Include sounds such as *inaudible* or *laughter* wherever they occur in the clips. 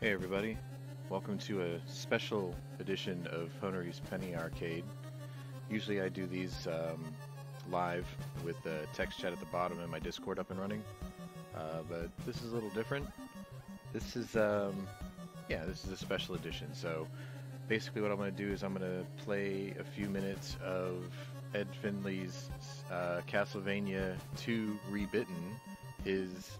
Hey everybody, welcome to a special edition of Pwnery's Penny Arcade. Usually I do these um, live with the text chat at the bottom and my Discord up and running, uh, but this is a little different. This is, um, yeah, this is a special edition. So basically what I'm going to do is I'm going to play a few minutes of Ed Finlay's uh, Castlevania 2 Rebitten, his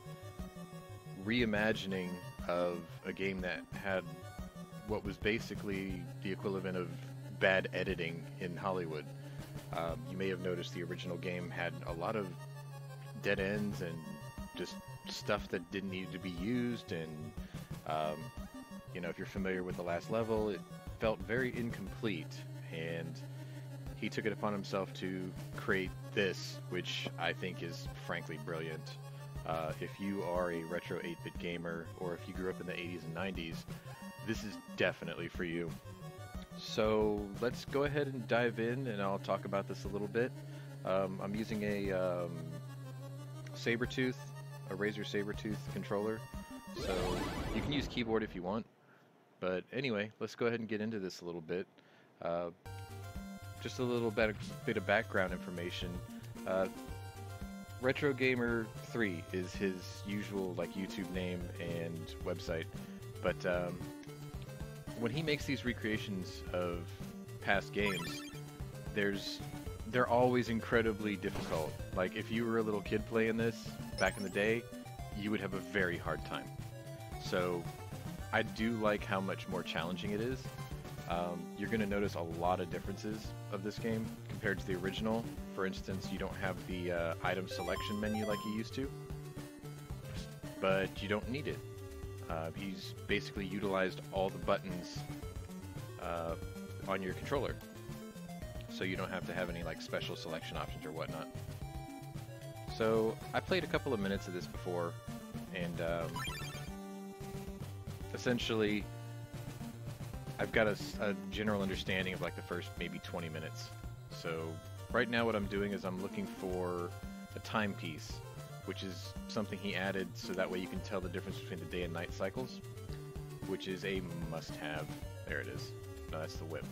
reimagining of a game that had what was basically the equivalent of bad editing in Hollywood. Um, you may have noticed the original game had a lot of dead ends and just stuff that didn't need to be used. And, um, you know, if you're familiar with the last level, it felt very incomplete. And he took it upon himself to create this, which I think is frankly brilliant. Uh, if you are a retro 8-bit gamer, or if you grew up in the 80s and 90s, this is definitely for you. So let's go ahead and dive in, and I'll talk about this a little bit. Um, I'm using a um, Sabertooth, a Razer Sabertooth controller, so you can use keyboard if you want. But anyway, let's go ahead and get into this a little bit. Uh, just a little bit, bit of background information. Uh, Retro Gamer 3 is his usual like YouTube name and website, but um, when he makes these recreations of past games, there's they're always incredibly difficult. Like if you were a little kid playing this back in the day, you would have a very hard time. So I do like how much more challenging it is. Um, you're going to notice a lot of differences of this game compared to the original. For instance, you don't have the uh, item selection menu like you used to, but you don't need it. Uh, he's basically utilized all the buttons uh, on your controller, so you don't have to have any like special selection options or whatnot. So I played a couple of minutes of this before, and um, essentially I've got a, a, general understanding of like the first maybe 20 minutes. So right now what I'm doing is I'm looking for a timepiece, which is something he added so that way you can tell the difference between the day and night cycles, which is a must-have. There it is. No, that's the whip.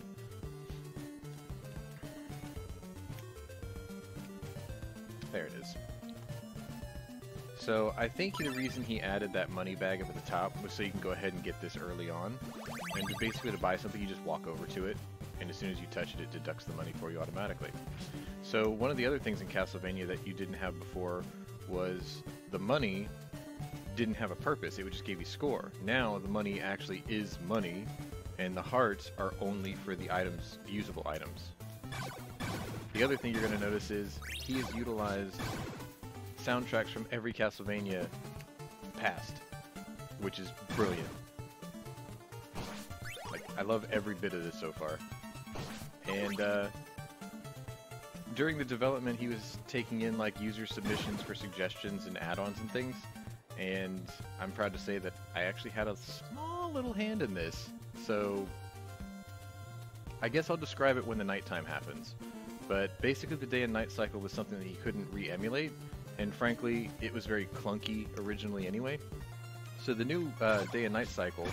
So I think the reason he added that money bag up at the top was so you can go ahead and get this early on. And basically to buy something, you just walk over to it, and as soon as you touch it, it deducts the money for you automatically. So one of the other things in Castlevania that you didn't have before was the money didn't have a purpose, it would just give you score. Now the money actually is money, and the hearts are only for the items, usable items. The other thing you're going to notice is he has utilized soundtracks from every Castlevania past, which is brilliant. Like, I love every bit of this so far. And, uh, during the development, he was taking in, like, user submissions for suggestions and add-ons and things, and I'm proud to say that I actually had a small little hand in this, so I guess I'll describe it when the nighttime happens. But basically the day and night cycle was something that he couldn't re-emulate, and frankly, it was very clunky originally anyway. So the new uh, day and night cycle,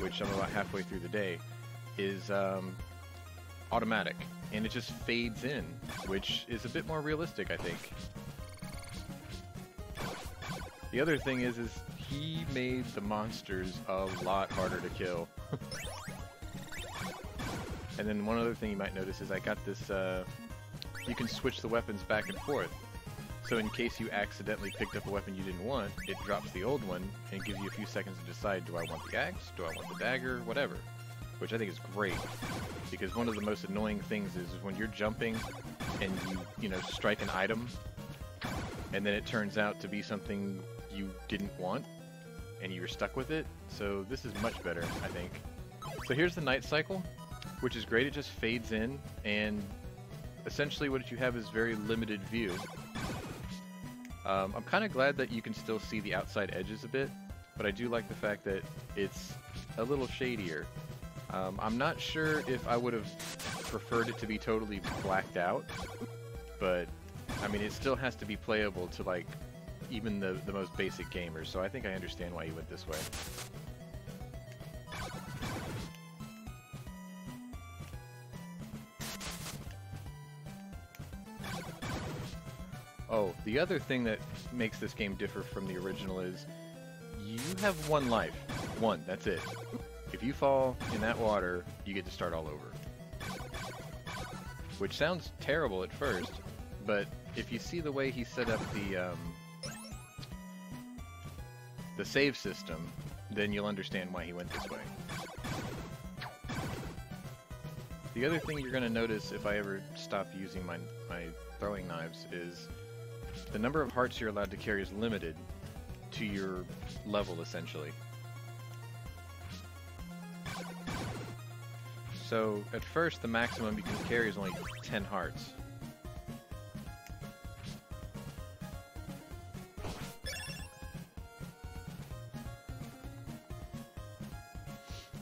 which I'm about halfway through the day, is um, automatic, and it just fades in, which is a bit more realistic, I think. The other thing is, is he made the monsters a lot harder to kill. *laughs* and then one other thing you might notice is I got this, uh, you can switch the weapons back and forth. So in case you accidentally picked up a weapon you didn't want, it drops the old one and gives you a few seconds to decide, do I want the axe, do I want the dagger, whatever. Which I think is great, because one of the most annoying things is, when you're jumping and you, you know, strike an item, and then it turns out to be something you didn't want, and you're stuck with it. So this is much better, I think. So here's the night cycle, which is great. It just fades in, and essentially what you have is very limited view. Um, I'm kind of glad that you can still see the outside edges a bit, but I do like the fact that it's a little shadier. Um, I'm not sure if I would have preferred it to be totally blacked out, but I mean, it still has to be playable to like even the, the most basic gamers, so I think I understand why you went this way. The other thing that makes this game differ from the original is you have one life. One, that's it. If you fall in that water, you get to start all over. Which sounds terrible at first, but if you see the way he set up the um, the save system, then you'll understand why he went this way. The other thing you're going to notice if I ever stop using my, my throwing knives is the number of hearts you're allowed to carry is limited to your level, essentially. So, at first, the maximum you can carry is only 10 hearts.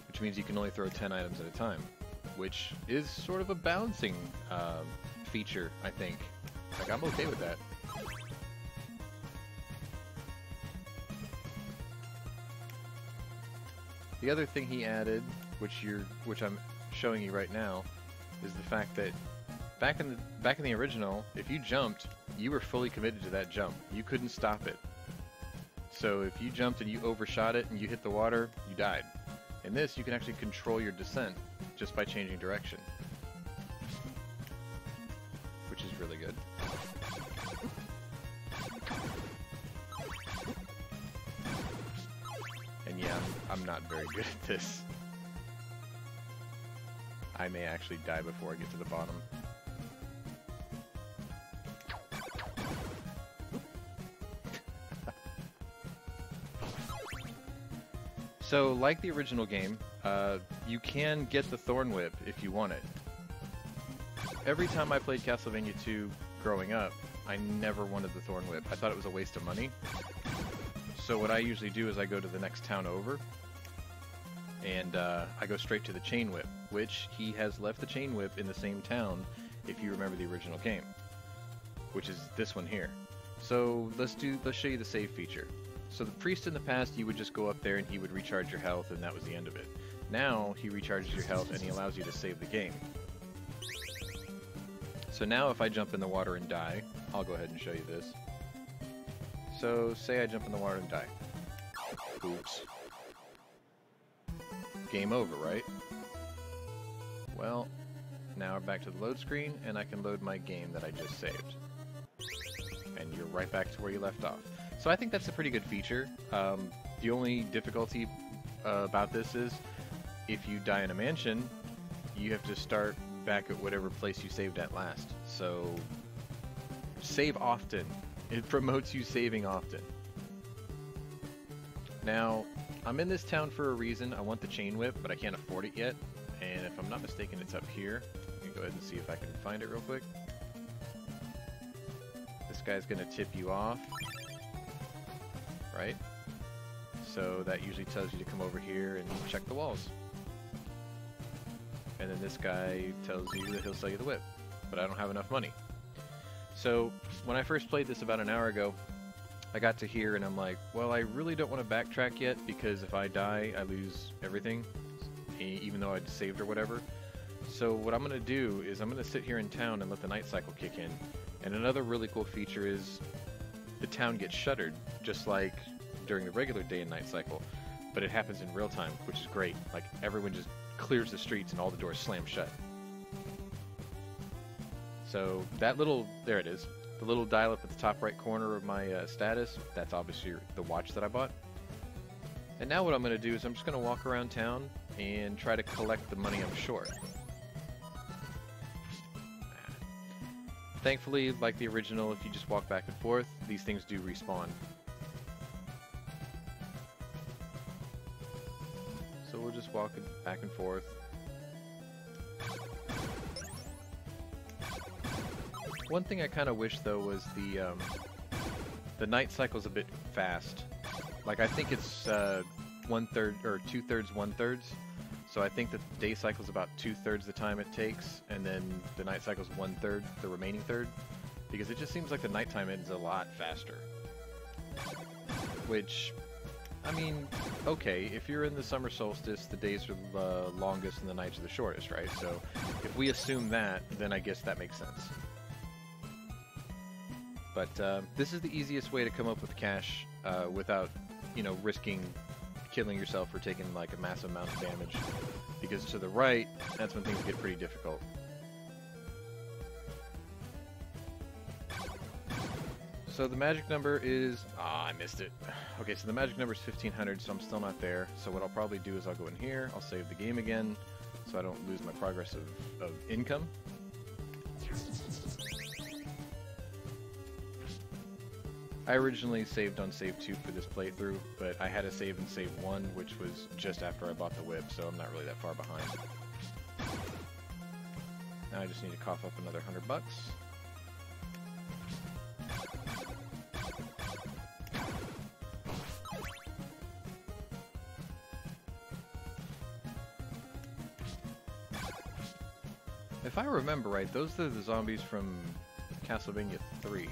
Which means you can only throw 10 items at a time which is sort of a balancing uh, feature, I think. Like, I'm okay with that. The other thing he added, which you're, which I'm showing you right now, is the fact that back in the back in the original, if you jumped, you were fully committed to that jump. You couldn't stop it. So if you jumped and you overshot it and you hit the water, you died. In this, you can actually control your descent just by changing direction. I'm, not very *laughs* good at this. I may actually die before I get to the bottom. *laughs* So, like the original game, uh, you can get the Thorn Whip if you want it. Every time I played Castlevania 2 growing up, I never wanted the Thorn Whip. I thought it was a waste of money. So what I usually do is I go to the next town over, and uh, I go straight to the Chain Whip, which he has left the Chain Whip in the same town, if you remember the original game, which is this one here. So let's do let's show you the save feature. So the priest in the past, you would just go up there and he would recharge your health, and that was the end of it. Now he recharges your health and he allows you to save the game. So now if I jump in the water and die, I'll go ahead and show you this. So say I jump in the water and die. Oops. Game over, right? Well, now we're back to the load screen and I can load my game that I just saved. And you're right back to where you left off. So I think that's a pretty good feature. Um, the only difficulty uh, about this is if you die in a mansion, you have to start back at whatever place you saved at last. So save often. It *laughs* promotes you saving often. Now, I'm in this town for a reason. I want the chain whip, but I can't afford it yet. And if I'm not mistaken, it's up here. Let me go ahead and see if I can find it real quick. This guy's to tip you off right? So that usually tells you to come over here and check the walls. And then this guy tells you that he'll sell you the whip, but I don't have enough money. So when I first played this about an hour ago, I got to here and I'm like, well, I really don't want to backtrack yet because if I die, I lose everything, even though I'd saved or whatever. So what I'm going to do is I'm going to sit here in town and let the night cycle kick in. And another really cool feature is the town gets shuttered, just like during the regular day and night cycle, but it happens in real time, which is great. Like everyone just clears the streets and all the doors slam shut. So that little, there it is, the little dial up at the top right corner of my uh, status, that's obviously the watch that I bought. And now what I'm going to do is I'm just going to walk around town and try to collect the money I'm short. Thankfully, like the original, if you just walk back and forth, these things do respawn. So we'll just walk back and forth. One thing I kind of wish though was the um, the night cycle's a bit fast. Like I think it's uh, one third or two thirds, one thirds. So I think that the day cycle is about two-thirds the time it takes, and then the night cycle is one-third, the remaining third. Because it just seems like the nighttime ends a lot faster. Which, I mean, okay, if you're in the summer solstice, the days are the longest and the nights are the shortest, right? So if we assume that, then I guess that makes sense. But uh, this is the easiest way to come up with cash uh, without, you know, risking killing yourself or taking like a massive amount of damage. Because to the right, that's when things get pretty difficult. So the magic number is... Ah, I missed it. *sighs* Okay, so the magic number is 1500, so I'm still not there. So what I'll probably do is I'll go in here, I'll save the game again, so I don't lose my progress of, of income. I originally saved on save 2 for this playthrough, but I had a save in save 1, which was just after I bought the whip, so I'm not really that far behind. Now I just need to cough up another 100 bucks. If I remember right, those are the zombies from Castlevania 3.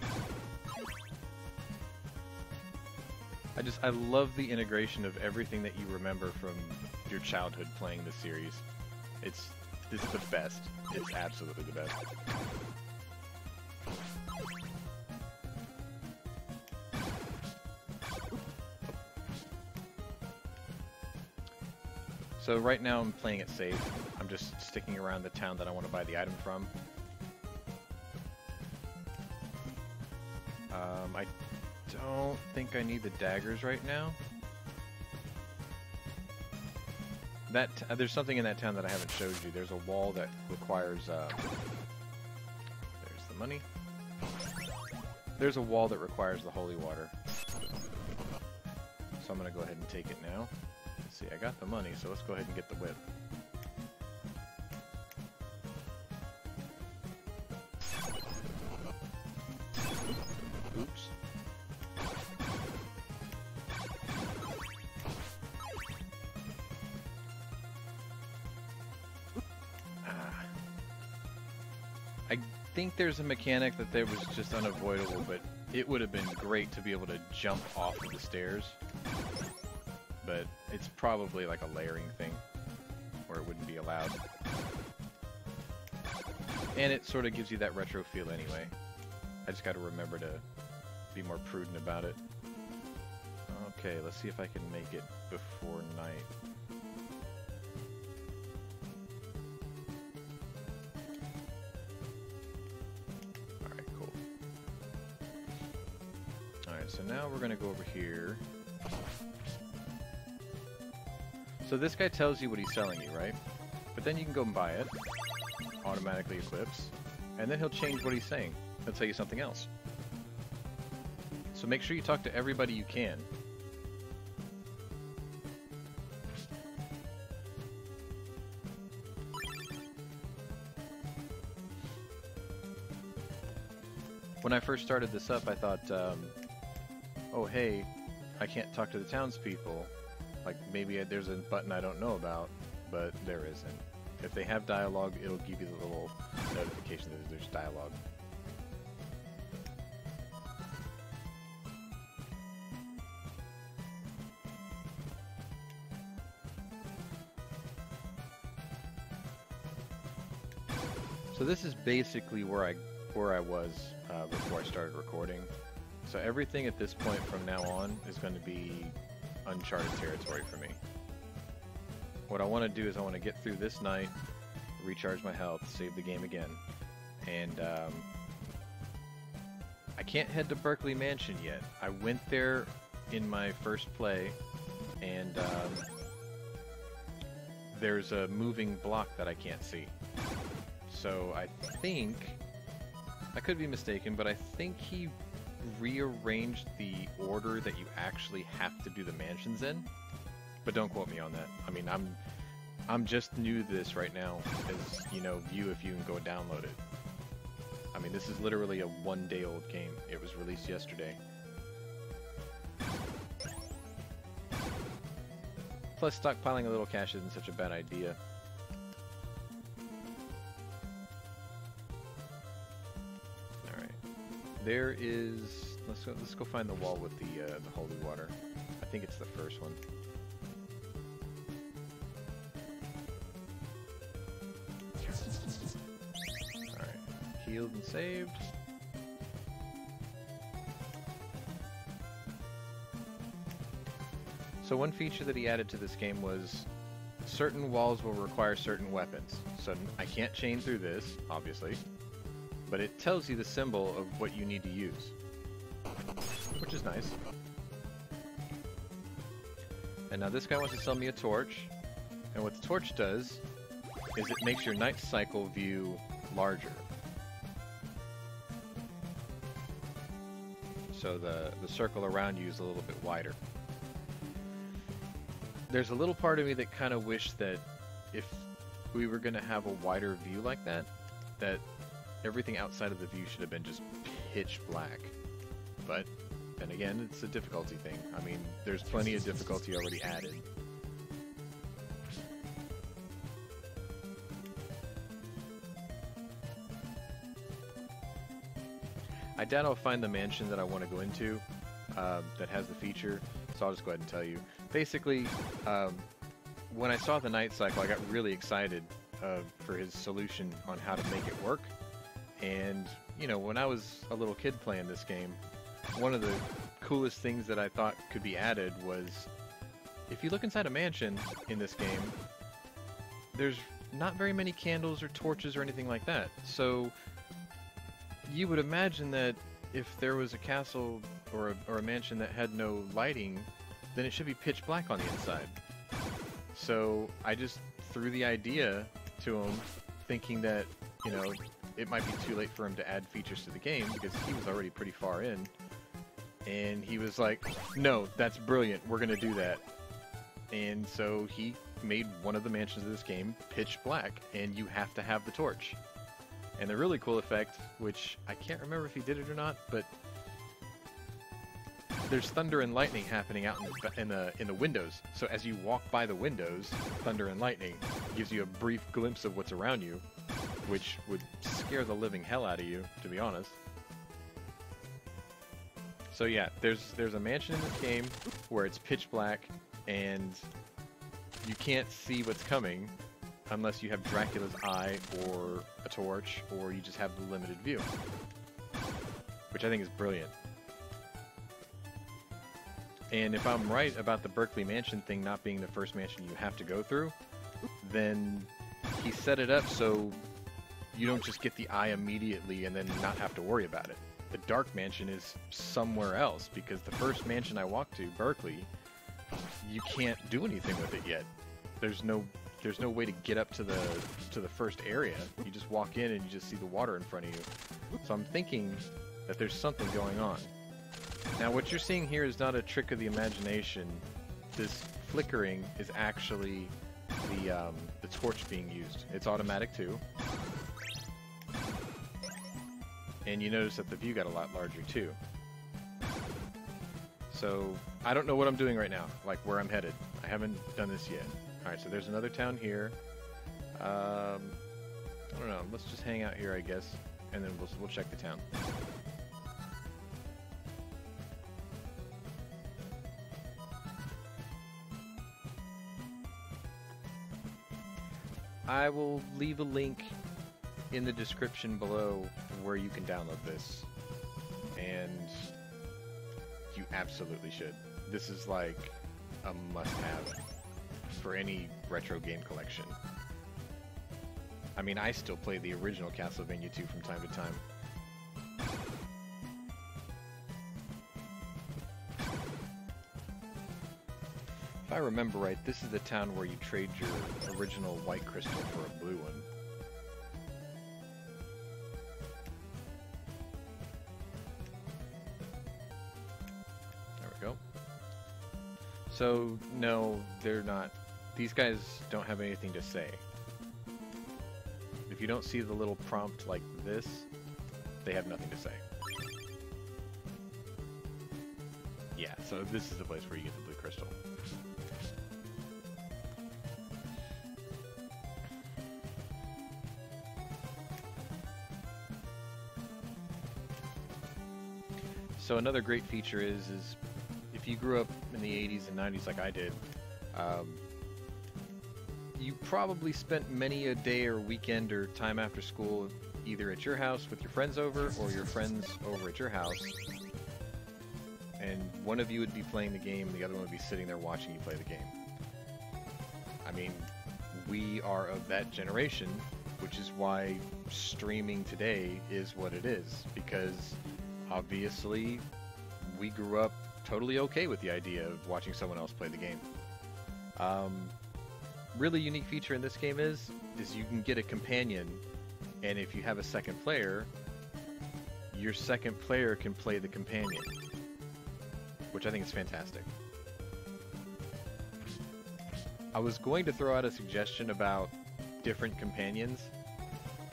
I just, I love the integration of everything that you remember from your childhood playing the series. It's, it's the best. It's absolutely the best. So right now I'm playing it safe. I'm just sticking around the town that I want to buy the item from. Um, I don't think I need the daggers right now. That uh, there's something in that town that I haven't showed you. There's a wall that requires. Uh, there's the money. There's a wall that requires the holy water. So I'm gonna go ahead and take it now. Let's see, I got the money, so let's go ahead and get the whip. There's a mechanic that there was just unavoidable, but it would have been great to be able to jump off of the stairs. But it's probably like a layering thing, where it wouldn't be allowed. And it sort of gives you that retro feel anyway. I just gotta remember to be more prudent about it. Okay, let's see if I can make it before night. Now we're gonna go over here. So this guy tells you what he's selling you, right? But then you can go and buy it. Automatically equips. And then he'll change what he's saying. He'll tell you something else. So make sure you talk to everybody you can. When I first started this up, I thought, um, oh hey, I can't talk to the townspeople. Like maybe there's a button I don't know about, but there isn't. If they have dialogue, it'll give you the little notification that there's dialogue. So this is basically where I where I was uh, before I started recording. So everything at this point from now on is going to be uncharted territory for me. What I want to do is I want to get through this night, recharge my health, save the game again, and um, I can't head to Berkeley Mansion yet. I went there in my first play, and um, there's a moving block that I can't see. So I think, I could be mistaken, but I think he rearranged the order that you actually have to do the mansions in. But don't quote me on that. I mean, I'm I'm just new to this right now, as you know, view if you can go download it. I mean, this is literally a one day old game. It was released yesterday. Plus, stockpiling a little cash isn't such a bad idea. There is. Let's go, let's go find the wall with the uh, the holy water. I think it's the first one. All right, healed and saved. So one feature that he added to this game was certain walls will require certain weapons. So I can't chain through this, obviously but it tells you the symbol of what you need to use, which is nice. And now this guy wants to sell me a torch, and what the torch does is it makes your night cycle view larger. So the, the circle around you is a little bit wider there's a little part of me that kind of wished that if we were going to have a wider view like that, that everything outside of the view should have been just pitch black. But then again, it's a difficulty thing. I mean, there's plenty of difficulty already added. I doubt I'll find the mansion that I want to go into uh, that has the feature, so I'll just go ahead and tell you basically, um, when I saw the night cycle, I got really excited uh, for his solution on how to make it work. And, you know, when I was a little kid playing this game, one of the coolest things that I thought could be added was if you look inside a mansion in this game, there's not very many candles or torches or anything like that. So you would imagine that if there was a castle or a, or a mansion that had no lighting, then it should be pitch black on the inside. So I just threw the idea to him, thinking that, you know, it might be too late for him to add features to the game because he was already pretty far in. And he was like, no, that's brilliant, we're going to do that. And so he made one of the mansions of this game pitch black, and you have to have the torch. And the really cool effect, which I can't remember if he did it or not, but there's thunder and lightning happening out in the, in the in the windows. So as you walk by the windows, thunder and lightning gives you a brief glimpse of what's around you, which would scare the living hell out of you, to be honest. So yeah, there's there's a mansion in this game where it's pitch black and you can't see what's coming unless you have Dracula's eye or a torch or you just have the limited view. Which I think is brilliant. And if I'm right about the Berkeley Mansion thing not being the first mansion you have to go through, then he set it up so you don't just get the eye immediately and then not have to worry about it. The Dark Mansion is somewhere else because the first mansion I walked to, Berkeley, you can't do anything with it yet. There's no there's no way to get up to the to the first area. You just walk in and you just see the water in front of you. So I'm thinking that there's something going on. Now what you're seeing here is not a trick of the imagination. This flickering is actually the, um, the torch being used. It's automatic too. And you notice that the view got a lot larger too. So, I don't know what I'm doing right now, like where I'm headed. I haven't done this yet. Alright, so there's another town here. Um, I don't know, let's just hang out here I guess, and then we'll, we'll check the town. I will leave a link in the description below where you can download this. And you absolutely should. This is like a must-have for any retro game collection. I mean, I still play the original Castlevania 2 from time to time. If I remember right, this is the town where you trade your original white crystal for a blue one. So, no, they're not... These guys don't have anything to say. If you don't see the little prompt like this, they have nothing to say. Yeah, so this is the place where you get the blue crystal. So another great feature is is if you grew up in the 80s and 90s like I did, um, you probably spent many a day or weekend or time after school either at your house with your friends over or your friends over at your house. and one of you would be playing the game, and the other one would be sitting there watching you play the game. I mean, we are of that generation, which is why streaming today is what it is, because obviously we grew up totally okay with the idea of watching someone else play the game. Um, really unique feature in this game is is you can get a companion, and if you have a second player, your second player can play the companion, which I think is fantastic. I was going to throw out a suggestion about different companions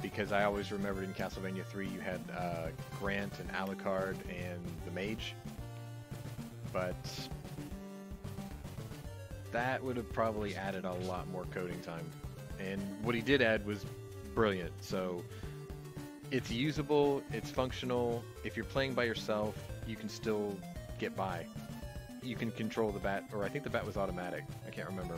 because I always remembered in Castlevania 3 you had uh, Grant and Alucard and the Mage, but that would have probably added a lot more coding time. And what he did add was brilliant. So it's usable, it's functional. If you're playing by yourself, you can still get by. You can control the bat, or I think the bat was automatic. I can't remember.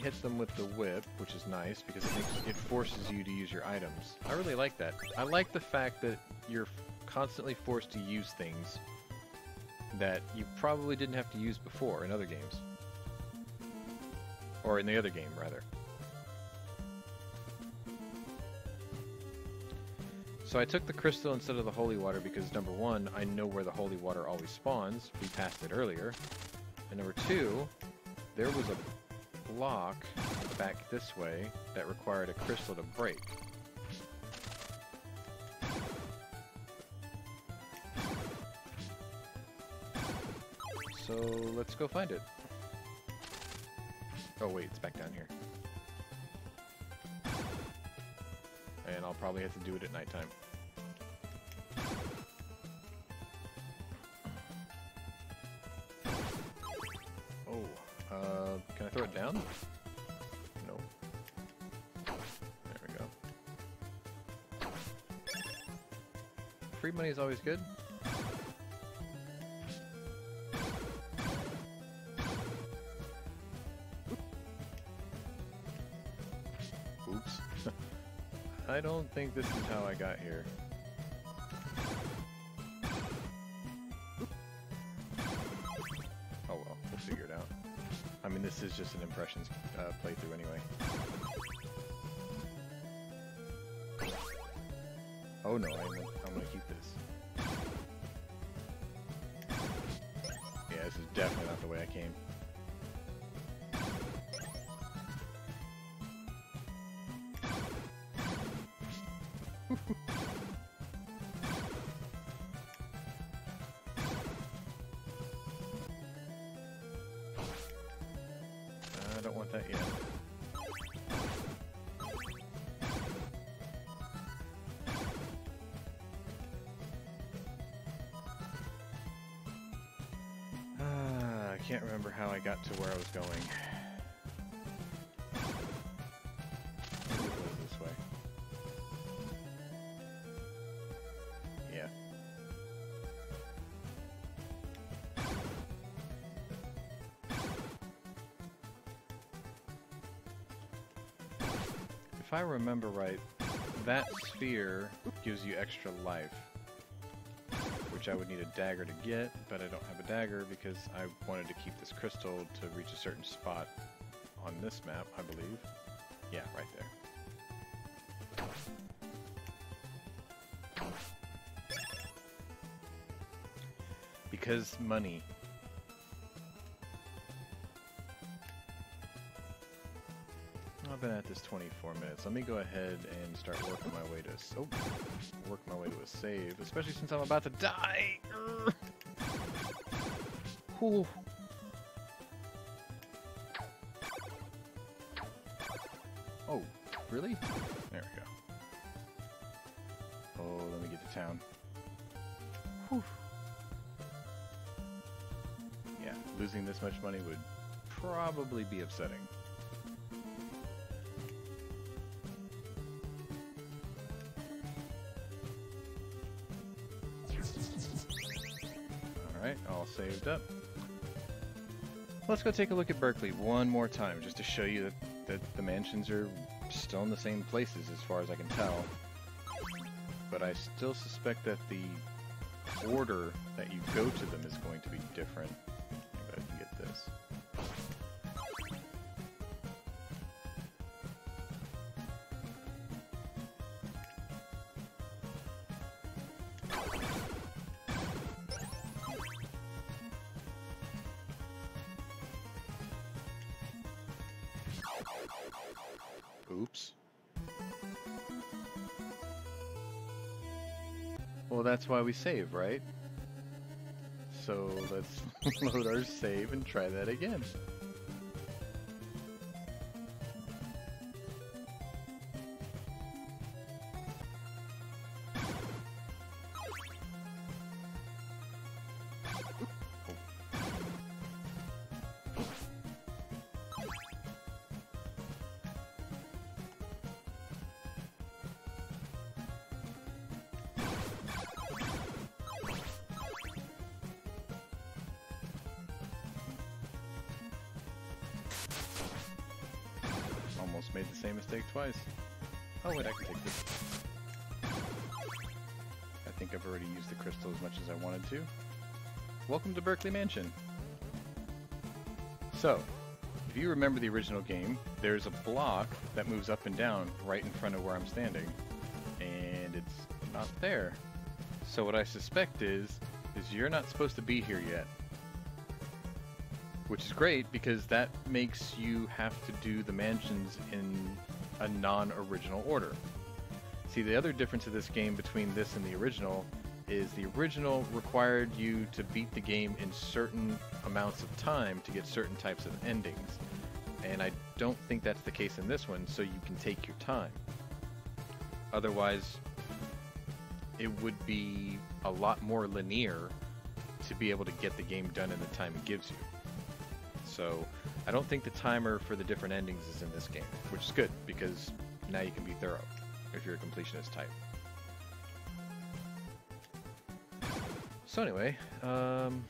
So hit them with the whip, which is nice because it, makes, it forces you to use your items. I really like that. I like the fact that you're constantly forced to use things that you probably didn't have to use before in other games. Or in the other game, rather. So I took the crystal instead of the holy water because number one, I know where the holy water always spawns. We passed it earlier. And number two, there was a block back this way that required a crystal to break. So let's go find it. Oh wait, it's back down here. And I'll probably have to do it at nighttime. Free money is always good. Oops. *laughs* I don't think this is how I got here. Oh well, we'll figure it out. I mean, this is just an impressions uh, playthrough anyway. Oh no, I'm, I'm gonna keep this. Yeah, this is definitely not the way I came. *laughs* Uh, I don't want that yet. Can't remember how I got to where I was going. This way. Yeah. If I remember right, that sphere gives you extra life, which I would need a dagger to get, but I don't have a dagger because I wanted to keep this crystal to reach a certain spot on this map, I believe. Yeah, right there. Because money. This 24 minutes. Let me go ahead and start working my way to oh, work my way to a save, especially since I'm about to die. Whew. Oh, really? There we go. Oh, let me get to town. Whew. Yeah, losing this much money would probably be upsetting. Saved up. Let's go take a look at Berkeley one more time, just to show you that, that the mansions are still in the same places as far as I can tell. But I still suspect that the order that you go to them is going to be different. Well, that's why we save, right? So let's *laughs* load our save and try that again. Oh wait, I can take this. I think I've already used the crystal as much as I wanted to. Welcome to Berkeley Mansion. So, if you remember the original game, there's a block that moves up and down right in front of where I'm standing. And it's not there. So what I suspect is, is you're not supposed to be here yet. Which is great because that makes you have to do the mansions in a non-original order. See, the other difference of this game between this and the original is the original required you to beat the game in certain amounts of time to get certain types of endings. And I don't think that's the case in this one, so you can take your time. Otherwise, it would be a lot more linear to be able to get the game done in the time it gives you. So I don't think the timer for the different endings is in this game, which is good because now you can be thorough if you're a completionist type. So anyway, um,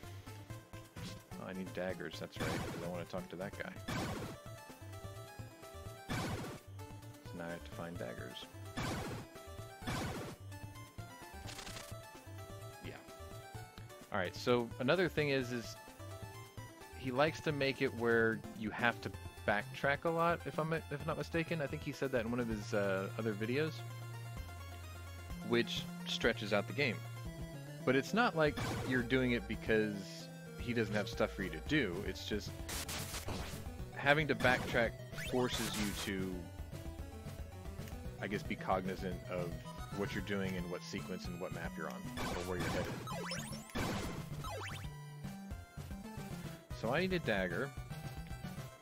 oh, I need daggers, that's right, because I want to talk to that guy. So now I have to find daggers. Yeah. Alright, so another thing is, is he likes to make it where you have to backtrack a lot, if I'm if not mistaken. I think he said that in one of his uh, other videos, which stretches out the game. But it's not like you're doing it because he doesn't have stuff for you to do. It's just having to backtrack forces you to, I guess, be cognizant of what you're doing and what sequence and what map you're on, or where you're headed. So I need a dagger.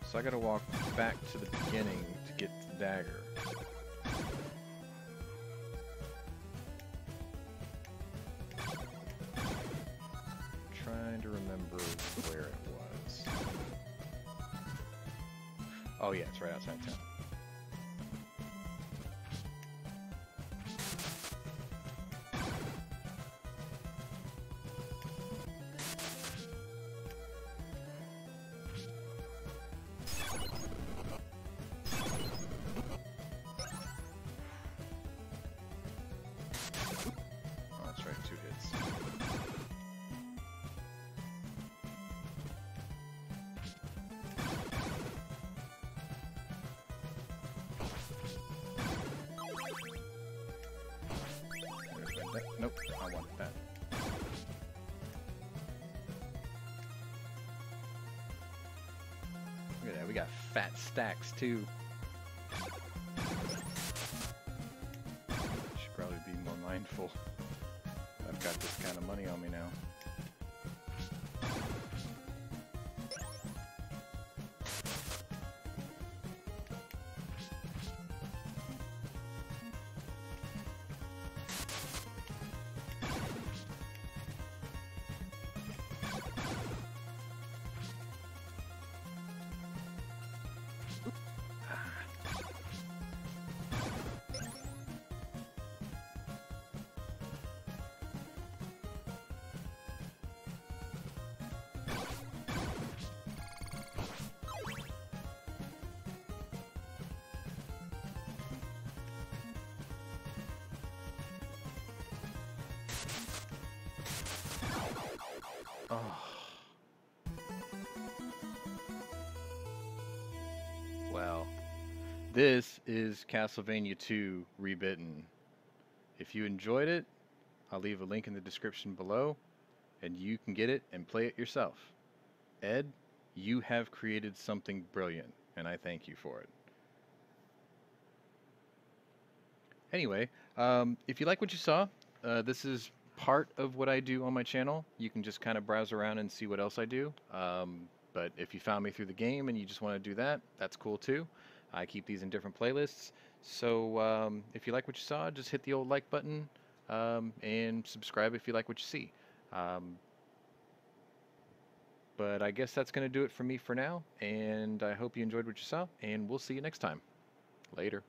So I gotta walk back to the beginning to get the dagger. trying to remember where it was. Oh yeah, it's right outside town. Too. Should probably be more mindful. I've got this kind of money on me now. This is Castlevania 2 Rebitten. If you enjoyed it, I'll leave a link in the description below, and you can get it and play it yourself. Ed, you have created something brilliant, and I thank you for it. Anyway, um, if you like what you saw, uh, this is part of what I do on my channel. You can just kind of browse around and see what else I do. Um, but if you found me through the game and you just want to do that, that's cool too. I keep these in different playlists. So um, if you like what you saw, just hit the old like button um, and subscribe if you like what you see. Um, but I guess that's going to do it for me for now. And I hope you enjoyed what you saw. And we'll see you next time. Later.